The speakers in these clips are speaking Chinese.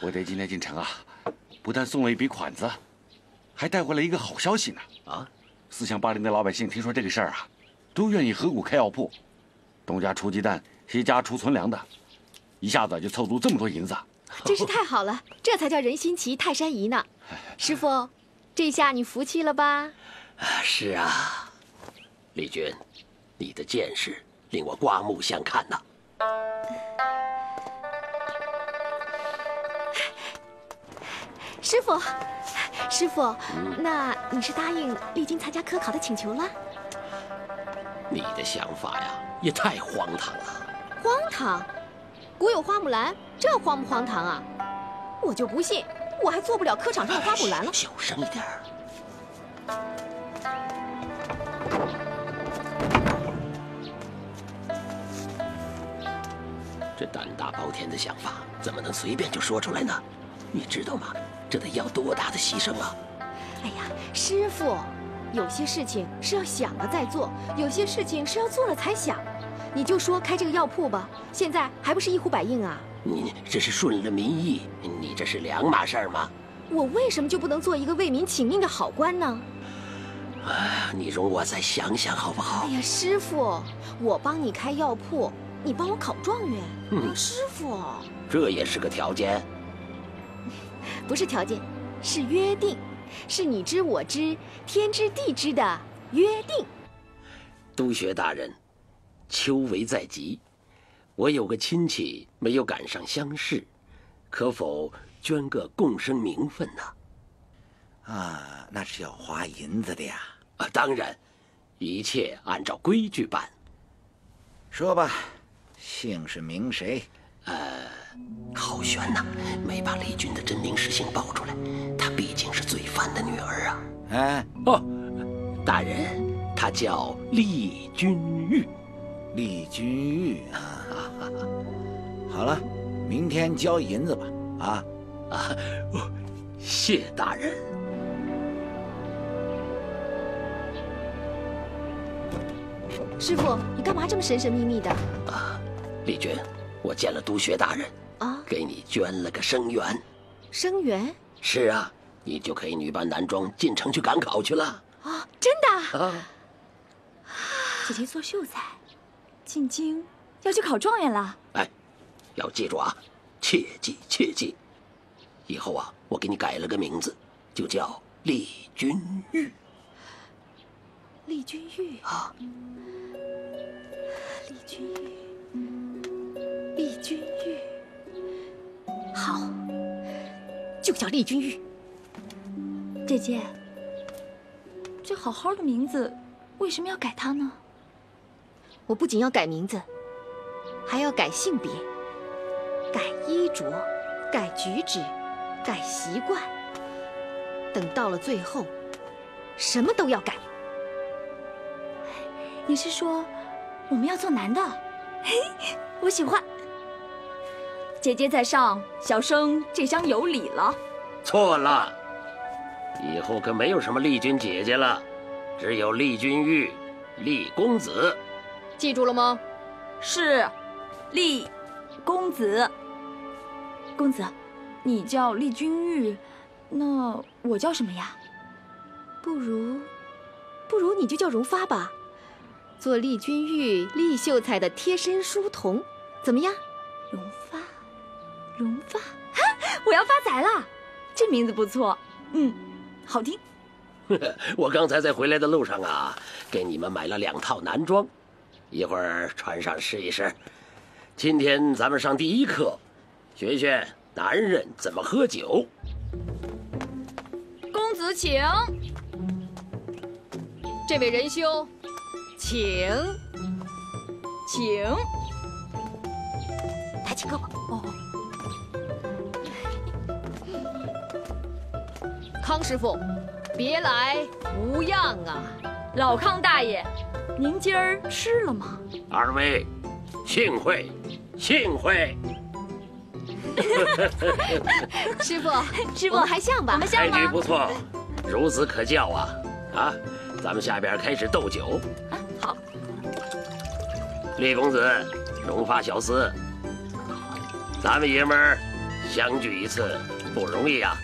我爹今天进城啊，不但送了一笔款子，还带回来一个好消息呢。啊，四乡八邻的老百姓听说这个事儿啊，都愿意合股开药铺，东家出鸡蛋，西家出存粮的，一下子就凑足这么多银子，真是太好了，这才叫人心齐泰山移呢。师傅，这下你服气了吧？是啊，李军，你的见识令我刮目相看呐。师傅，师傅，那你是答应丽君参加科考的请求了？你的想法呀，也太荒唐了。荒唐？古有花木兰，这荒不荒唐啊？我就不信，我还做不了科场上的花木兰了。小声一点。这胆大包天的想法，怎么能随便就说出来呢？你知道吗？这得要多大的牺牲啊！哎呀，师傅，有些事情是要想了再做，有些事情是要做了才想。你就说开这个药铺吧，现在还不是一呼百应啊？你这是顺了民意，你这是两码事儿吗？我为什么就不能做一个为民请命的好官呢？哎，你容我再想想好不好？哎呀，师傅，我帮你开药铺。你帮我考状元，嗯师傅，这也是个条件。不是条件，是约定，是你知我知，天知地知的约定。督学大人，秋闱在即，我有个亲戚没有赶上乡试，可否捐个共生名分呢？啊，那是要花银子的呀。啊，当然，一切按照规矩办。说吧。姓是名谁？呃，好悬呐，没把丽君的真名实姓报出来。她毕竟是罪犯的女儿啊。哎，哦，大人，她叫丽君玉。丽君玉啊，好了，明天交银子吧。啊啊，谢大人。师傅，你干嘛这么神神秘秘的？啊，丽君，我见了督学大人啊，给你捐了个生源。生源？是啊，你就可以女扮男装进城去赶考去了。啊，真的？啊，姐姐做秀才，进京要去考状元了。哎，要记住啊，切记切记，以后啊，我给你改了个名字，就叫丽君玉。丽君玉啊。丽君玉，丽君玉，好，就叫丽君玉。姐姐，这好好的名字，为什么要改它呢？我不仅要改名字，还要改性别，改衣着，改举止，改习惯。等到了最后，什么都要改。你是说？我们要做男的，我喜欢。姐姐在上，小生这厢有礼了。错了，以后可没有什么丽君姐姐了，只有丽君玉、丽公子。记住了吗？是，丽公子。公子，你叫丽君玉，那我叫什么呀？不如，不如你就叫荣发吧。做丽君玉、丽秀才的贴身书童，怎么样？荣发，荣发，哈！我要发财了，这名字不错，嗯，好听。我刚才在回来的路上啊，给你们买了两套男装，一会儿穿上试一试。今天咱们上第一课，学学男人怎么喝酒。公子请，这位仁兄。请，请，抬起胳膊。哦，康师傅，别来无恙啊！老康大爷，您今儿吃了吗？二位，幸会，幸会。师傅，师傅还像吧？我们像吗？不错，孺子可教啊！啊，咱们下边开始斗酒。好李公子，荣发小厮，咱们爷们儿相聚一次不容易啊。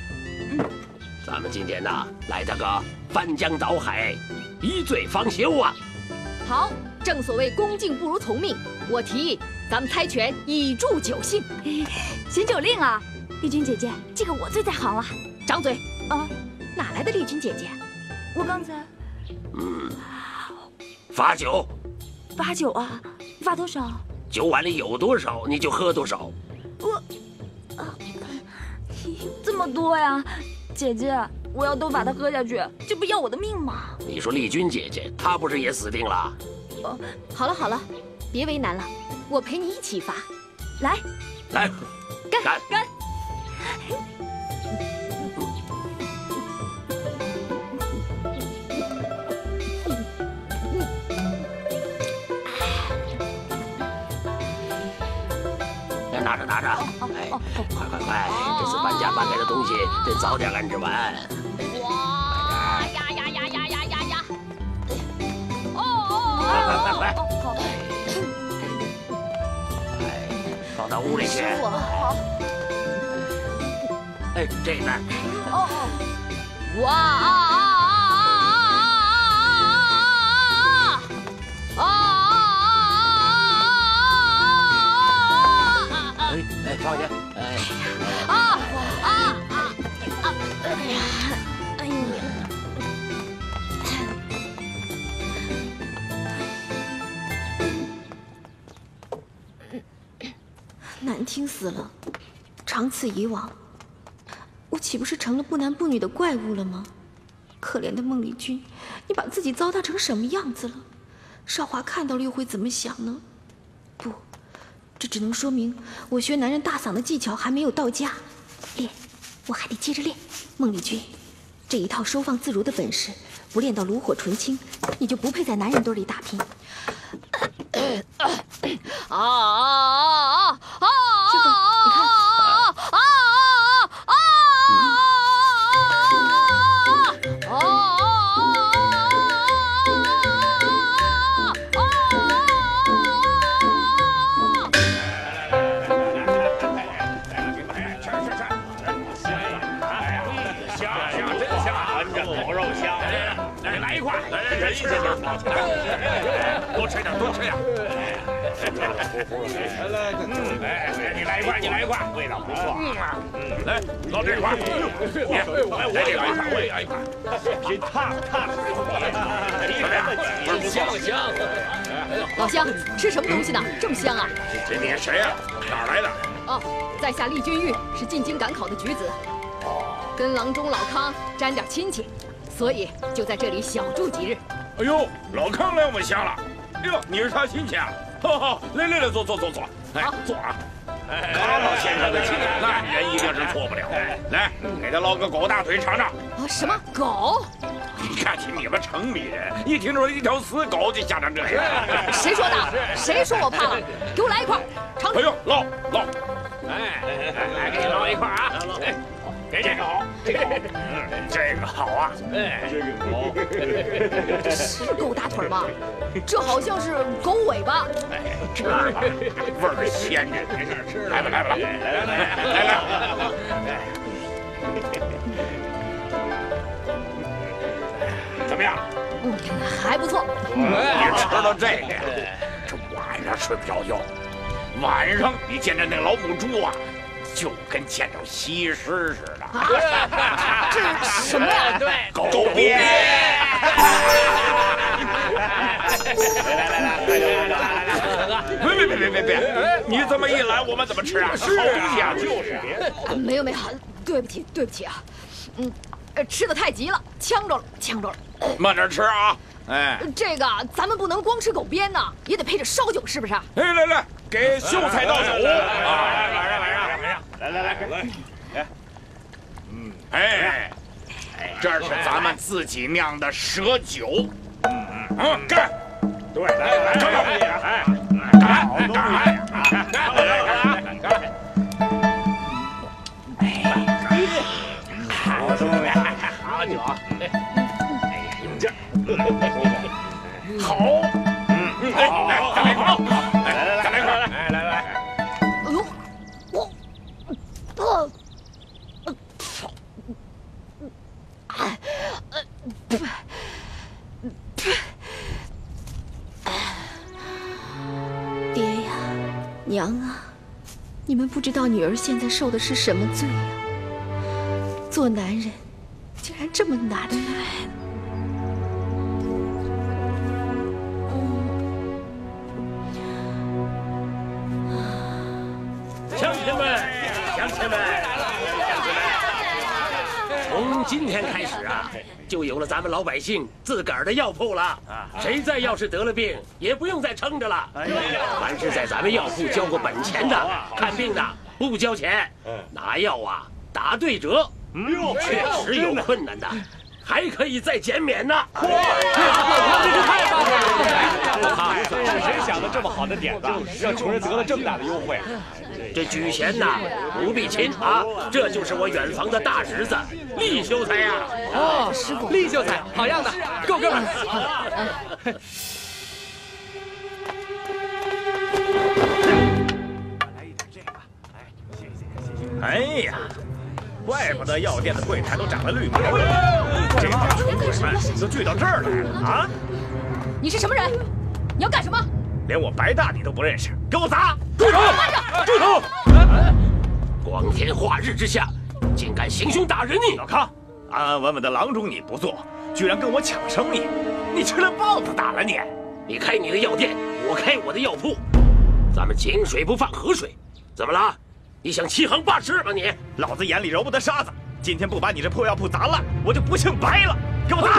嗯，咱们今天呢，来他个翻江倒海，一醉方休啊。好，正所谓恭敬不如从命，我提议咱们猜拳以助酒兴。行酒令啊，丽君姐姐，这个我最在行了。掌嘴啊！哪来的丽君姐姐？我刚才……嗯，罚酒。罚酒啊？罚多少？酒碗里有多少你就喝多少。我啊，这么多呀，姐姐，我要都把它喝下去，这不要我的命吗？你说丽君姐姐，她不是也死定了？哦，好了好了，别为难了，我陪你一起罚。来，来，干干干！拿着拿着，哎，快快快！这次搬家搬来的东西得早点安置完。哇呀呀呀呀呀呀呀！哦哦！快快快快！好。哎，放到屋里去。好。哎，这边。哦哦。哇啊啊！放下！哎，啊啊啊啊！哎呀，哎呀！难听死了！长此以往，我岂不是成了不男不女的怪物了吗？可怜的孟丽君，你把自己糟蹋成什么样子了？少华看到了又会怎么想呢？这只能说明我学男人大嗓的技巧还没有到家，练，我还得接着练。孟丽君，这一套收放自如的本事，不练到炉火纯青，你就不配在男人堆里打拼。啊啊啊啊！啊啊啊啊。啊吃点，多吃点，多吃点。来来，嗯，你来一块，你来一块，味道不错。嗯，来，老这块，来，我也来一块，我也来一块。品烫烫，怎么样？香香。老乡，吃什么东西呢？这么香啊？这你谁呀？哪来的？哦，在下厉君玉，是进京赶考的举子。哦，跟郎中老康沾点亲戚，所以就在这里小住几日。哎呦，老康来我们家了！哎呦，你是他亲戚啊？好好，来来来，坐坐坐坐，来，坐啊！康老先生的亲那人一定是错不了。来，给他捞个狗大腿尝尝。啊，什么狗？你看起你们城里人，一听说一条死狗就吓成这样。谁说的？谁说我怕了？给我来一块，尝尝。哎呦，捞捞！哎，来给你捞一块啊！给这个好，这个好，这个好啊！哎，这个好，是狗大腿吗？这好像是狗尾巴。哎，吃吧，味儿鲜着，没事吃。来吧，来吧，来来来来来，怎么样？嗯，还不错。你吃了这个，这晚上睡不着觉。晚上你见着那老母猪啊？就跟见着西施似的。这是什么呀？对，狗鞭。来来来，别别别别别别！你这么一来，我们怎么吃啊？是啊，就是。没有没有，对不起对不起啊。嗯，吃的太急了，呛着了呛着了。慢点吃啊！哎，这个咱们不能光吃狗鞭呢，也得配着烧酒，是不是？哎，来来，给秀才倒酒啊！晚上晚上。来来来来，来，嗯，哎，这是咱们自己酿的蛇酒，嗯嗯，干，对，来来，干，哎，干，好东西，干，来来干，干，哎，好东西，好酒，哎呀，用劲，好，知道女儿现在受的是什么罪啊！做男人竟然这么难耐。乡亲们，乡亲们，乡亲们，从今天开始啊，就有了咱们老百姓自个儿的药铺了。谁再要是得了病，也不用再撑着了。凡是在咱们药铺交过本钱的，看病的不交钱，拿药啊打对折。确实有困难的。还可以再减免呢！哇，这是太棒了！是谁想的这么好的点子，让穷人得了这么大的优惠？这举贤呐，不必亲啊！这就是我远房的大侄子厉秀才呀！哦，师傅，厉秀才，好样的，够哥们！哎呀！怪不得药店的柜台都长了绿毛，这帮穷鬼们都聚到这儿来了啊！你是什么人？你要干什么？连我白大你都不认识，给我砸！住手！住手！光天化日之下，竟敢行凶打人！你老康，安安稳稳的郎中你不做，居然跟我抢生意，你吃了豹子胆了你！你开你的药店，我开我的药铺，咱们井水不犯河水，怎么了？你想欺行霸市吗？你老子眼里揉不得沙子，今天不把你这破药铺砸烂，我就不姓白了！给我打！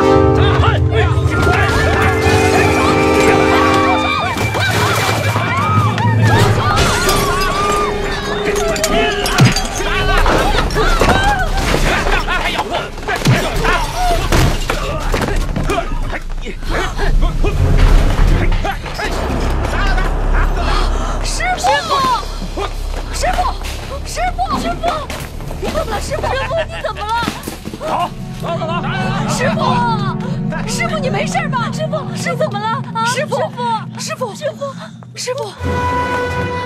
师傅，师傅，你怎么了？走，走，走，走！师傅，师傅，你没事吧？师傅，师傅怎么了？师傅，师傅，师傅，师傅，师傅。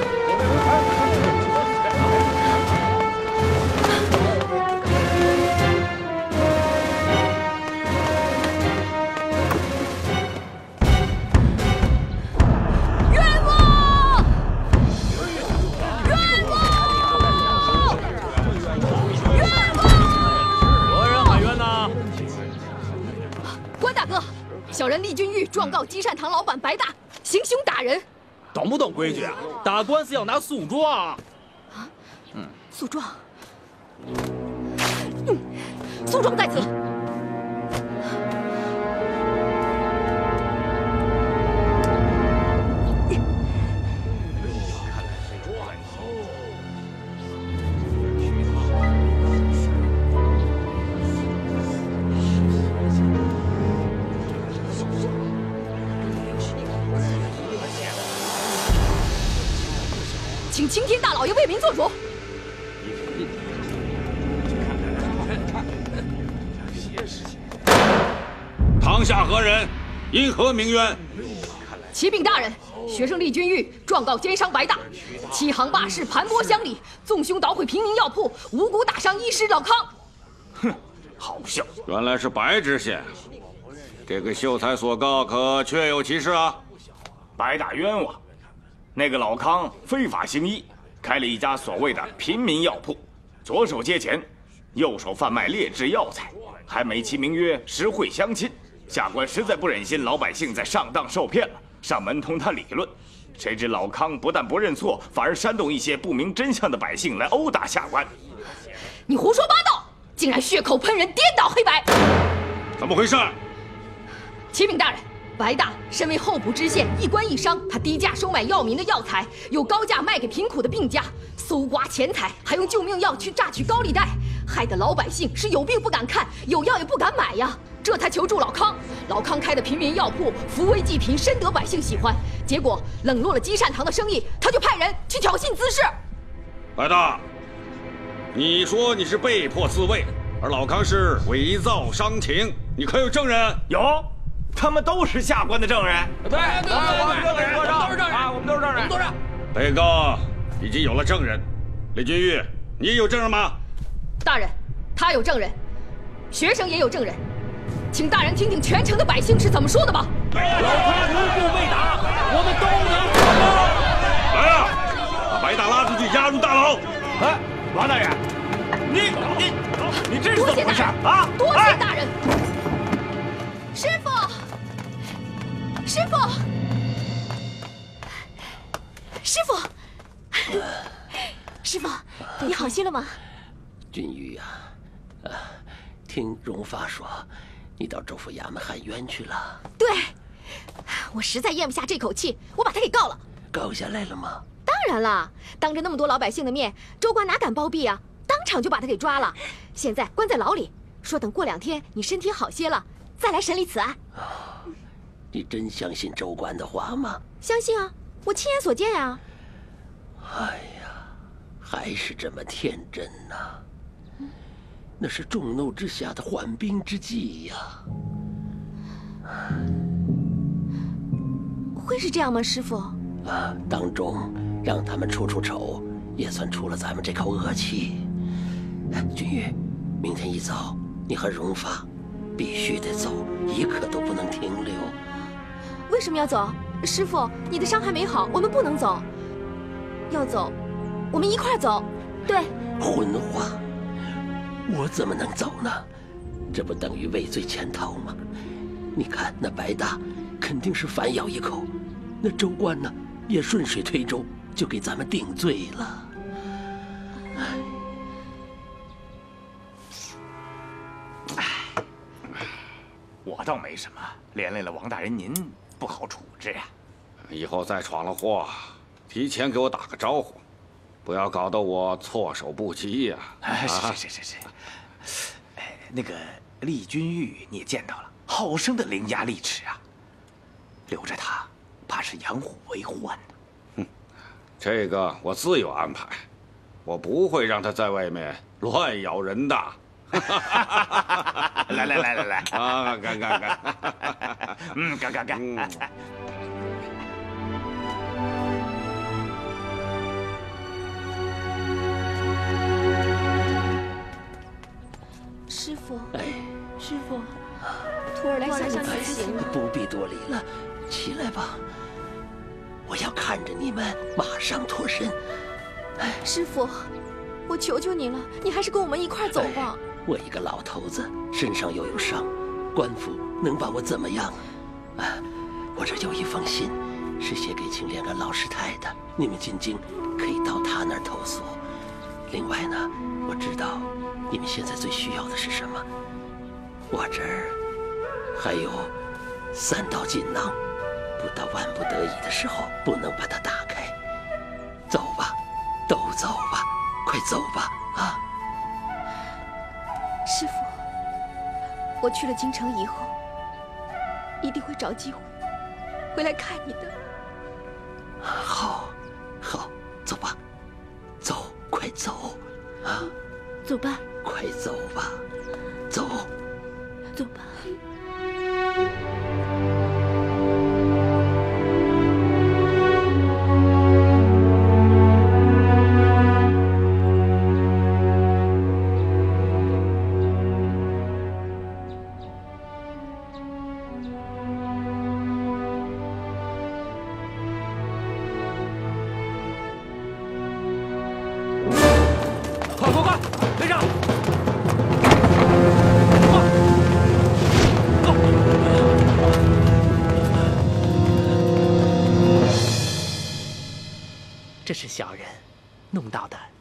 告积善堂老板白大行凶打人，懂不懂规矩啊？打官司要拿诉状啊！啊，嗯，诉状，嗯，诉状在此。因何鸣冤？启禀大人，学生厉君玉状告奸商白大，欺行霸市，盘剥乡里，纵凶捣毁平民药铺，无辜打伤医师老康。哼，好笑！原来是白知县，这个秀才所告可确有其事啊？白大冤枉，那个老康非法行医，开了一家所谓的平民药铺，左手接钱，右手贩卖劣质药材，还美其名曰实惠乡亲。下官实在不忍心老百姓再上当受骗了，上门同他理论。谁知老康不但不认错，反而煽动一些不明真相的百姓来殴打下官。你胡说八道，竟然血口喷人，颠倒黑白！怎么回事？启禀大人，白大身为候补知县，一官一商，他低价收买药民的药材，又高价卖给贫苦的病家，搜刮钱财，还用救命药去榨取高利贷，害得老百姓是有病不敢看，有药也不敢买呀。这才求助老康，老康开的平民药铺，扶危济贫，深得百姓喜欢。结果冷落了积善堂的生意，他就派人去挑衅滋事。白大，你说你是被迫自卫，而老康是伪造伤情，你可有证人？有，他们都是下官的证人。对，对对，我们都是证人啊，我们都是证人，我们都是。被告已经有了证人，李君玉，你有证人吗？大人，他有证人，学生也有证人。请大人听听全城的百姓是怎么说的吧。老康无故被打，我们都能做到。来啊！拉出去押入大牢。哎，王大人，你你你这是怎么回事啊？多谢大人。师傅，师傅，师傅，师傅，你好些了吗？君玉啊，啊，听荣发说，你到州府衙门喊冤去了。对，我实在咽不下这口气，我把他给告了。告下来了吗？当然了，当着那么多老百姓的面，州官哪敢包庇啊？当场就把他给抓了，现在关在牢里。说等过两天你身体好些了，再来审理此案。你真相信州官的话吗？相信啊，我亲眼所见啊。哎呀，还是这么天真呐！那是众怒之下的缓兵之计呀。会是这样吗，师傅？啊，当中让他们出出丑，也算出了咱们这口恶气。君玉，明天一早，你和荣发必须得走，一刻都不能停留。为什么要走？师傅，你的伤还没好，我们不能走。要走，我们一块走。对。混话！我怎么能走呢？这不等于畏罪潜逃吗？你看那白大，肯定是反咬一口；那州官呢，也顺水推舟，就给咱们定罪了。唉，我倒没什么，连累了王大人您，不好处置呀。以后再闯了祸，提前给我打个招呼。不要搞得我措手不及呀！是是是是是。哎，那个厉君玉你也见到了，好生的伶牙俐齿啊，留着他，怕是养虎为患呢。哼，这个我自有安排，我不会让他在外面乱咬人的。来来来来来，啊，干干干，嗯，干干干。师傅，徒儿来向你辞行。不必多礼了，起来吧。我要看着你们马上脱身。哎，师傅，我求求你了，你还是跟我们一块走吧。我一个老头子，身上又有伤，官府能把我怎么样？啊，我这有一封信，是写给青莲庵老师太的，你们进京可以到他那儿投诉。另外呢，我知道。你们现在最需要的是什么？我这儿还有三道锦囊，不到万不得已的时候，不能把它打开。走吧，都走吧，快走吧！啊，师傅，我去了京城以后，一定会找机会回来看你的。好，好，走吧，走，快走！啊，走吧。快走吧，走，走吧。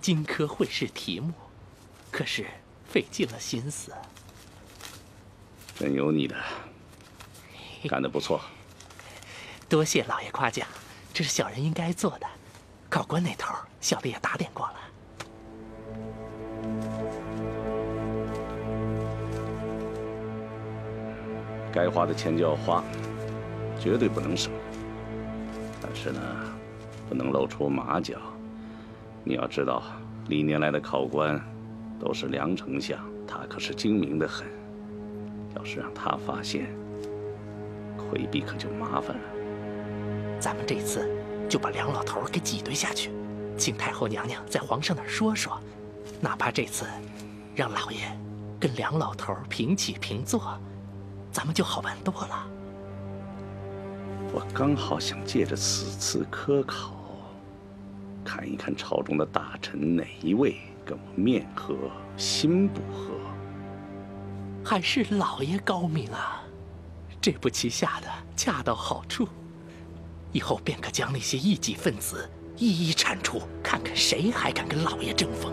荆轲会试题目，可是费尽了心思。真有你的，干得不错。多谢老爷夸奖，这是小人应该做的。考官那头，小的也打点过了。该花的钱就要花，绝对不能省。但是呢，不能露出马脚。你要知道，历年来的考官都是梁丞相，他可是精明的很。要是让他发现，回避可就麻烦了。咱们这次就把梁老头给挤兑下去，请太后娘娘在皇上那儿说说，哪怕这次让老爷跟梁老头平起平坐，咱们就好办多了。我刚好想借着此次科考。看一看朝中的大臣哪一位跟我面和心不和。还是老爷高明啊，这步棋下的恰到好处，以后便可将那些异己分子一一铲除，看看谁还敢跟老爷争锋。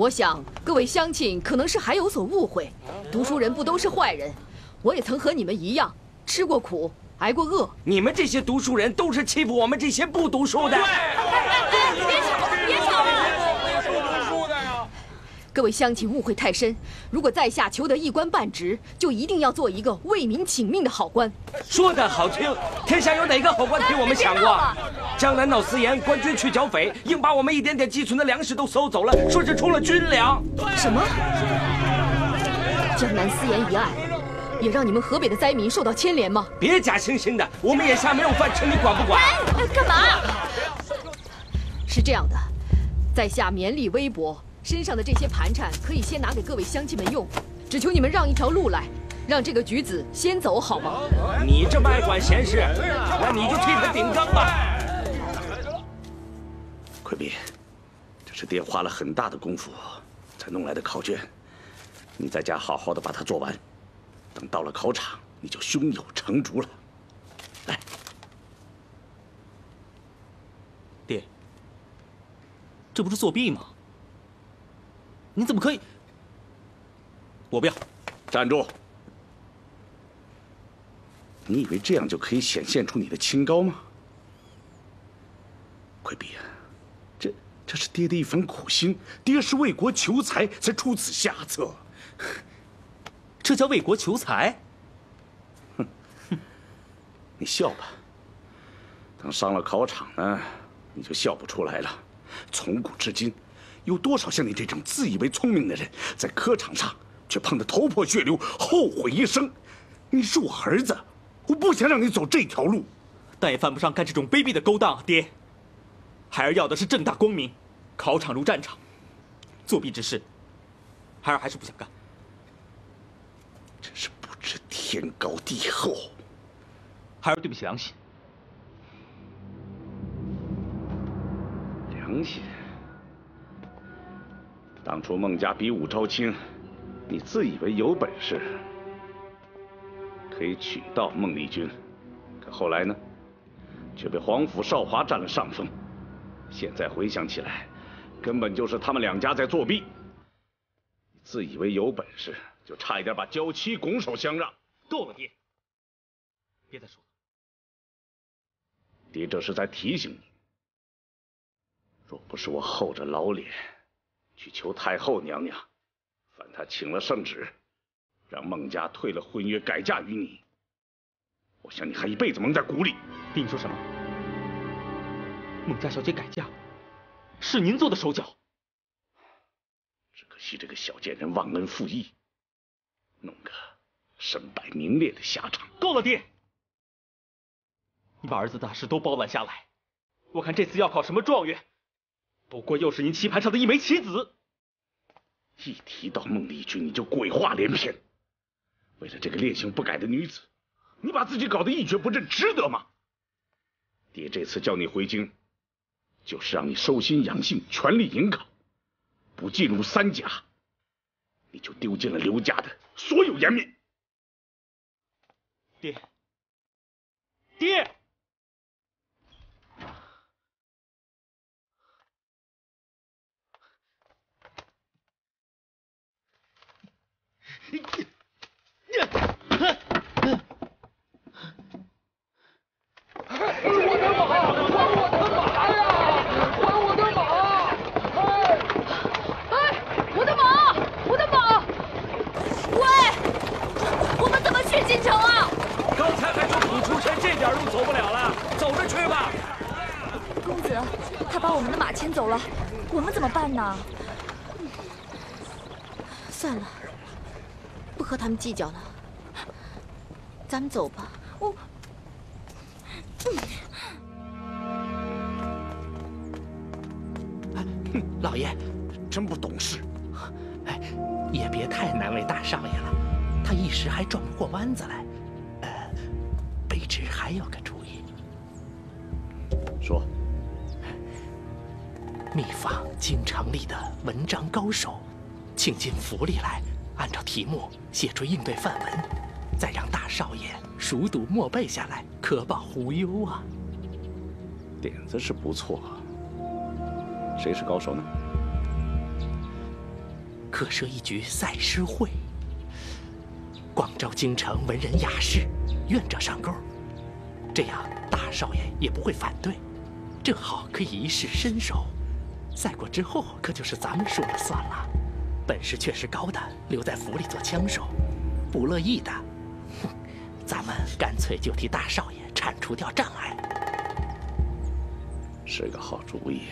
我想各位乡亲可能是还有所误会，读书人不都是坏人？我也曾和你们一样吃过苦，挨过饿。你们这些读书人都是欺负我们这些不读书的。各位乡亲误会太深，如果在下求得一官半职，就一定要做一个为民请命的好官。说得好听，天下有哪个好官替我们想过？江南闹私盐，官军去剿匪，硬把我们一点点积存的粮食都搜走了，说是充了军粮。什么？江南私盐一案，也让你们河北的灾民受到牵连吗？别假惺惺的，我们眼下没有饭吃，你管不管？哎，干嘛？是这样的，在下绵力微薄。身上的这些盘缠可以先拿给各位乡亲们用，只求你们让一条路来，让这个举子先走好吗？你这么爱管闲事，那你就替他顶缸吧。奎斌，这是爹花了很大的功夫才弄来的考卷，你在家好好的把它做完，等到了考场你就胸有成竹了。来，爹，这不是作弊吗？你怎么可以？我不要！站住！你以为这样就可以显现出你的清高吗？奎比，这这是爹的一番苦心，爹是为国求财才出此下策。这叫为国求财？哼哼，你笑吧。等上了考场呢，你就笑不出来了。从古至今。有多少像你这种自以为聪明的人，在科场上却碰得头破血流，后悔一生？你是我儿子，我不想让你走这条路，但也犯不上干这种卑鄙的勾当。爹，孩儿要的是正大光明，考场如战场，作弊之事，孩儿还是不想干。真是不知天高地厚，孩儿对不起良心。良心。当初孟家比武招亲，你自以为有本事，可以娶到孟丽君，可后来呢，却被皇甫少华占了上风。现在回想起来，根本就是他们两家在作弊。你自以为有本事，就差一点把娇妻拱手相让。够了，爹，别再说了。爹这是在提醒你，若不是我厚着老脸。去求太后娘娘，烦她请了圣旨，让孟家退了婚约，改嫁于你。我想你还一辈子蒙在鼓里。爹，你说什么？孟家小姐改嫁，是您做的手脚。只可惜这个小贱人忘恩负义，弄个身败名裂的下场。够了，爹！你把儿子大事都包揽下来，我看这次要考什么状元？不过又是您棋盘上的一枚棋子。一提到孟丽君，你就鬼话连篇。为了这个烈性不改的女子，你把自己搞得一蹶不振，值得吗？爹这次叫你回京，就是让你收心养性，全力迎考。不进入三甲，你就丢尽了刘家的所有颜面。爹，爹。我的马还！我的马呀！还我的马！哎哎，我的马，我的马！喂，我们怎么去京城啊？刚才还说不出山，这点路走不了了，走着去吧。公子，他把我们的马牵走了，我们怎么办呢？算了。和他们计较了，咱们走吧。我，老爷，真不懂事。哎，也别太难为大少爷了，他一时还转不过弯子来。呃，卑职还有个主意。说。秘访京城里的文章高手，请进府里来，按照题目写出应对范文，再让大少爷熟读默背下来，可保无忧啊。点子是不错，谁是高手呢？可设一局赛诗会，广招京城文人雅士，愿者上钩，这样大少爷也不会反对，正好可以一试身手。赛过之后，可就是咱们说了算了。本事确实高的，留在府里做枪手；不乐意的，哼，咱们干脆就替大少爷铲除掉障碍。是个好主意，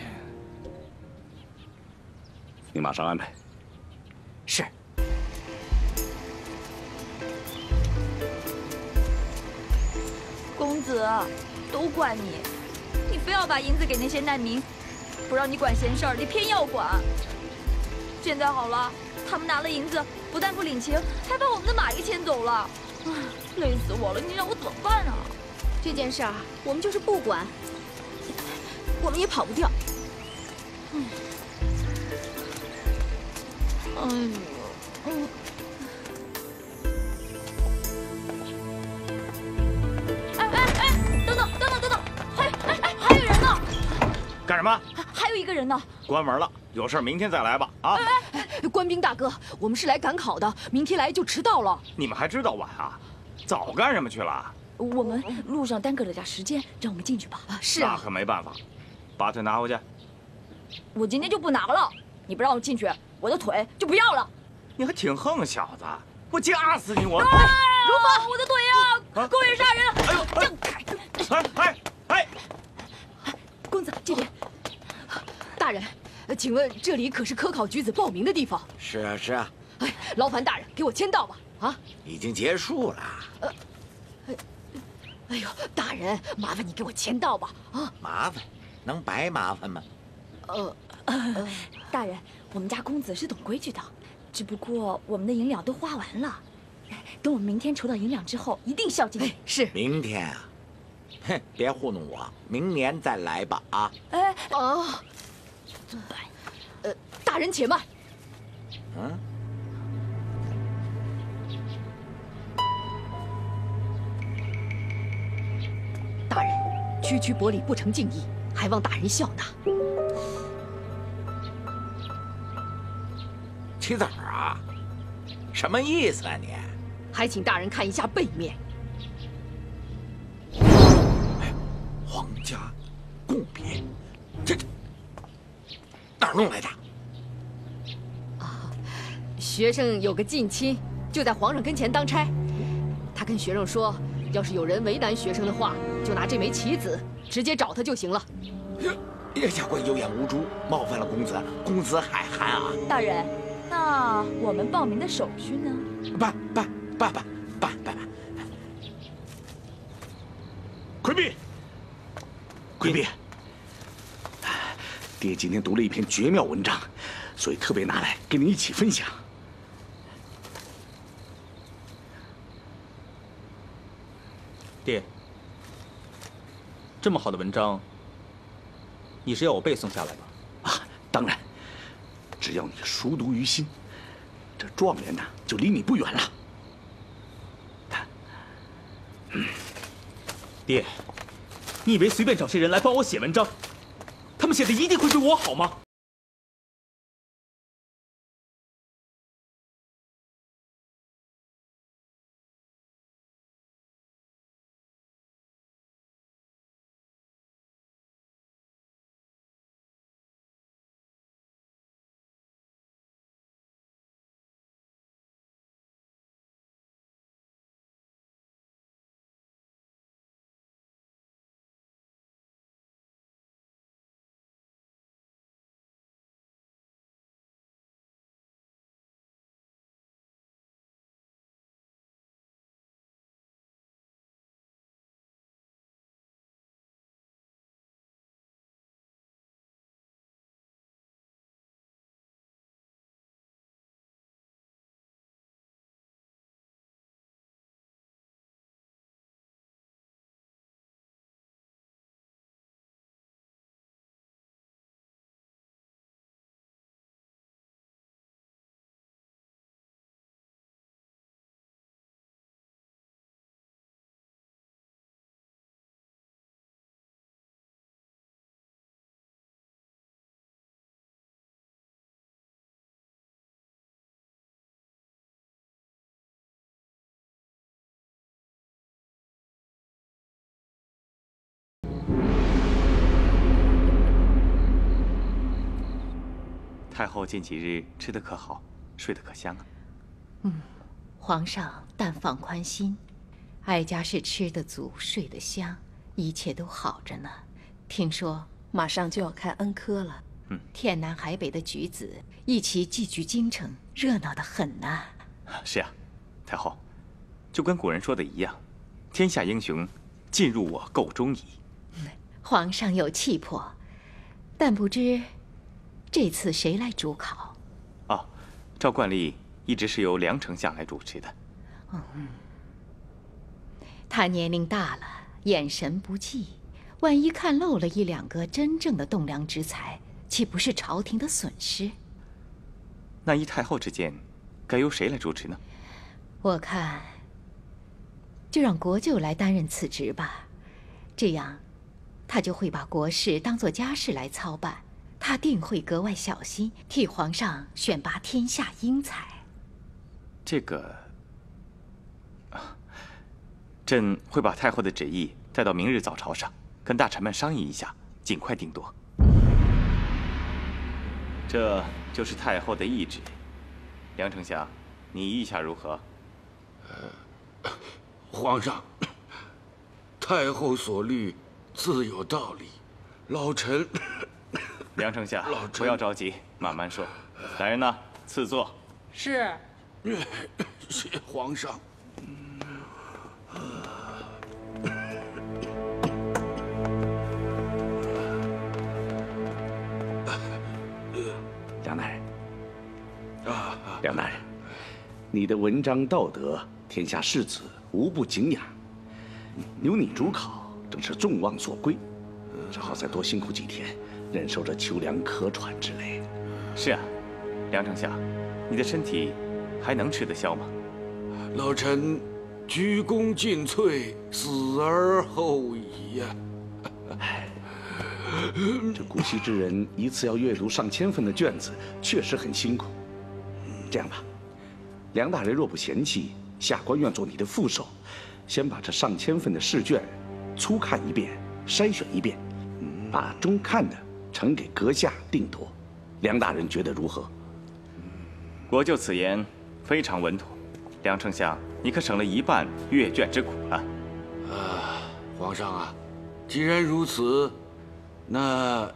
你马上安排。是。公子，都怪你，你非要把银子给那些难民。不让你管闲事儿，你偏要管。现在好了，他们拿了银子，不但不领情，还把我们的马给牵走了。唉，累死我了！你让我怎么办啊？这件事儿，我们就是不管，我们也跑不掉。嗯，哎呦，嗯。哎哎哎，等等等等等等，还哎哎还有人呢！干什么？还有一个人呢，关门了。有事明天再来吧。啊！哎哎，官兵大哥，我们是来赶考的，明天来就迟到了。你们还知道晚啊？早干什么去了？我们路上耽搁了点时间，让我们进去吧。啊，是啊。那可没办法，把腿拿回去。我今天就不拿了，你不让我进去，我的腿就不要了。你还挺横，小子，我夹死你！我。如风，我的腿呀！公园杀人！哎呦！哎哎哎！公子，这边。大人，请问这里可是科考举子报名的地方？是啊，是啊。哎，劳烦大人给我签到吧。啊，已经结束了。呃，哎呦，大人，麻烦你给我签到吧。啊，麻烦，能白麻烦吗？呃，大人，我们家公子是懂规矩的，只不过我们的银两都花完了。等我们明天筹到银两之后，一定孝敬你。是。明天啊？哼，别糊弄我，明年再来吧。啊。哎，哦。呃，大人且慢。嗯。大人，区区薄礼不成敬意，还望大人笑纳。棋子儿啊，什么意思啊你？还请大人看一下背面。哪儿弄来的？啊，学生有个近亲，就在皇上跟前当差。他跟学生说，要是有人为难学生的话，就拿这枚棋子直接找他就行了。叶下官有眼无珠，冒犯了公子，公子海涵啊！大人，那我们报名的手续呢？办办办办办办办！回避，回避。爹今天读了一篇绝妙文章，所以特别拿来跟你一起分享。爹，这么好的文章，你是要我背诵下来吧？啊，当然。只要你熟读于心，这状元呢就离你不远了。爹，你以为随便找些人来帮我写文章，们写的一定会对我好吗？太后近几日吃的可好，睡得可香啊？嗯，皇上但放宽心，哀家是吃得足，睡得香，一切都好着呢。听说马上就要开恩科了，嗯，天南海北的举子一起聚居京城，热闹的很呐。是啊，太后，就跟古人说的一样，天下英雄尽入我构中矣。皇上有气魄，但不知。这次谁来主考？哦，照惯例，一直是由梁丞相来主持的。嗯，他年龄大了，眼神不济，万一看漏了一两个真正的栋梁之才，岂不是朝廷的损失？那依太后之见，该由谁来主持呢？我看，就让国舅来担任此职吧，这样，他就会把国事当做家事来操办。他定会格外小心，替皇上选拔天下英才。这个，朕会把太后的旨意带到明日早朝上，跟大臣们商议一下，尽快定夺。这就是太后的懿旨。梁丞相，你意下如何？呃，皇上，太后所虑自有道理，老臣。梁丞相，不要着急，慢慢说。来人呐，赐座。是。谢皇上。梁大人。啊，梁大人，你的文章道德，天下士子无不敬仰。由你主考，正是众望所归。只好再多辛苦几天。忍受着秋凉咳喘之类。是啊，梁丞相，你的身体还能吃得消吗？老臣鞠躬尽瘁，死而后已呀。这古稀之人一次要阅读上千份的卷子，确实很辛苦。这样吧，梁大人若不嫌弃，下官愿做你的副手，先把这上千份的试卷粗看一遍，筛选一遍，把中看的。呈给阁下定夺，梁大人觉得如何？国舅此言非常稳妥，梁丞相，你可省了一半阅卷之苦了。啊，皇上啊，既然如此，那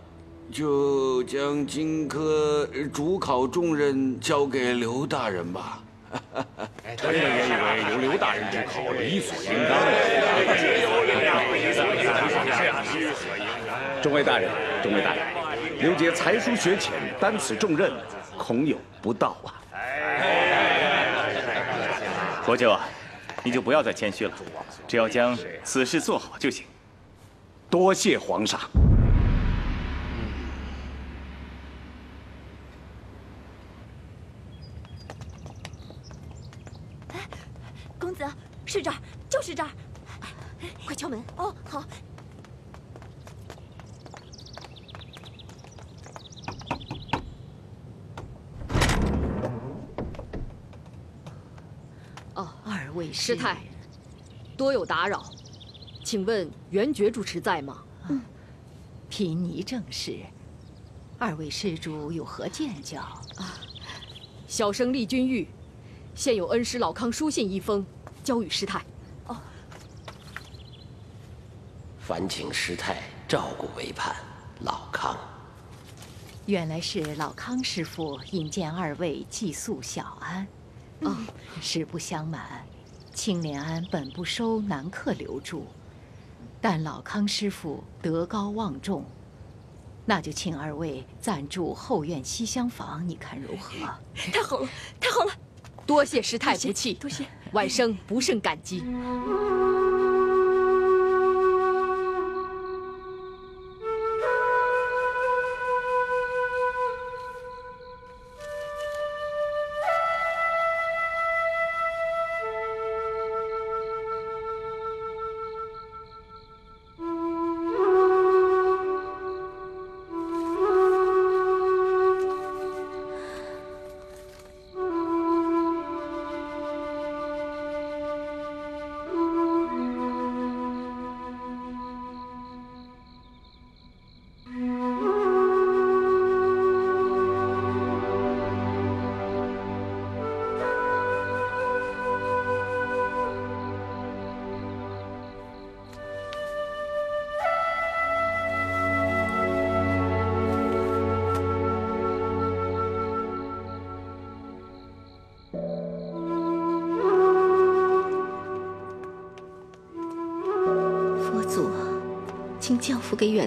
就将荆科主考重任交给刘大人吧。臣们也以为由刘大人主考理所应当。众位大人，众位大人，刘杰才疏学浅，担此重任，恐有不道啊！国舅啊，你就不要再谦虚了，只要将此事做好就行。多谢皇上。哎，公子，是这儿，就是这儿，快敲门哦，好。师太，多有打扰，请问元觉主持在吗？嗯，贫尼正是。二位施主有何见教？啊，小生厉君玉，现有恩师老康书信一封，交与师太。哦，烦请师太照顾为盼。老康，原来是老康师傅引荐二位寄宿小安。哦，实不相瞒，青莲庵本不收男客留住，但老康师傅德高望重，那就请二位暂住后院西厢房，你看如何？太好了，太好了！多谢师太不弃，多谢，晚生不胜感激。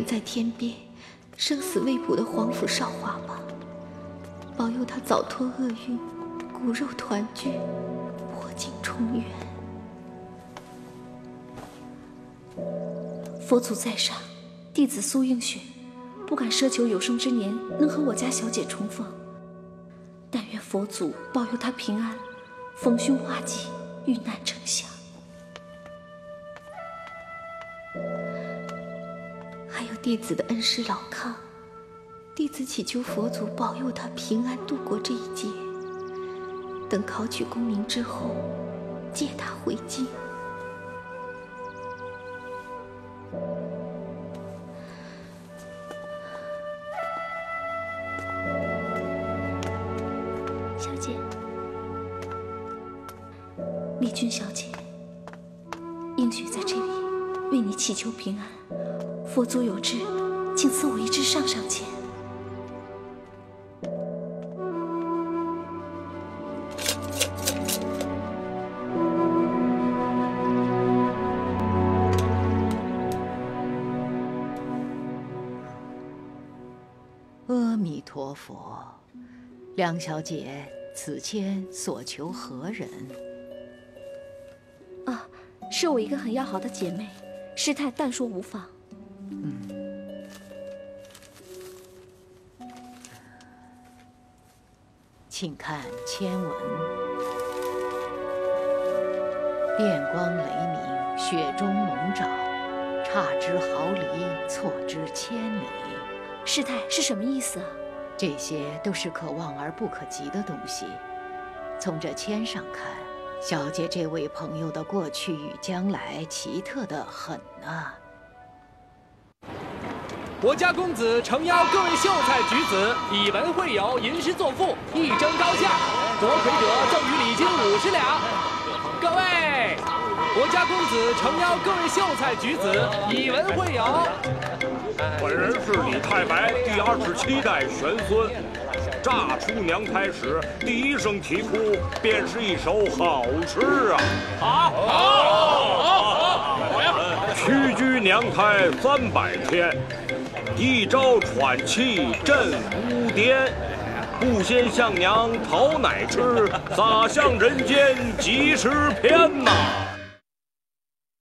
在天边、生死未卜的皇甫少华吧，保佑他早脱厄运，骨肉团聚，破镜重圆。佛祖在上，弟子苏映雪，不敢奢求有生之年能和我家小姐重逢，但愿佛祖保佑他平安，逢凶化吉，遇难成祥。弟子的恩师老康，弟子祈求佛祖保佑他平安度过这一劫。等考取功名之后，接他回京。小姐，丽君小姐，映雪在这里为你祈求平安。佛祖有旨，请赐我一支上上签。阿弥陀佛，梁小姐，此签所求何人？啊，是我一个很要好的姐妹，师太但说无妨。嗯，请看签文：电光雷鸣，雪中龙爪，差之毫厘，错之千里。师太是什么意思啊？这些都是可望而不可及的东西。从这签上看，小姐这位朋友的过去与将来奇特的很啊。我家公子诚邀各位秀才举子以文会友，吟诗作赋，一争高下。夺魁者赠与礼金五十两。各位，我家公子诚邀各位秀才举子以文会友。本人是李太白第二十七代玄孙。乍出娘胎时，第一声啼哭便是一首好诗啊！好，好，好，好呀！屈居娘胎三百天。一朝喘气震乌颠，不先向娘讨奶吃，洒向人间几十篇呐！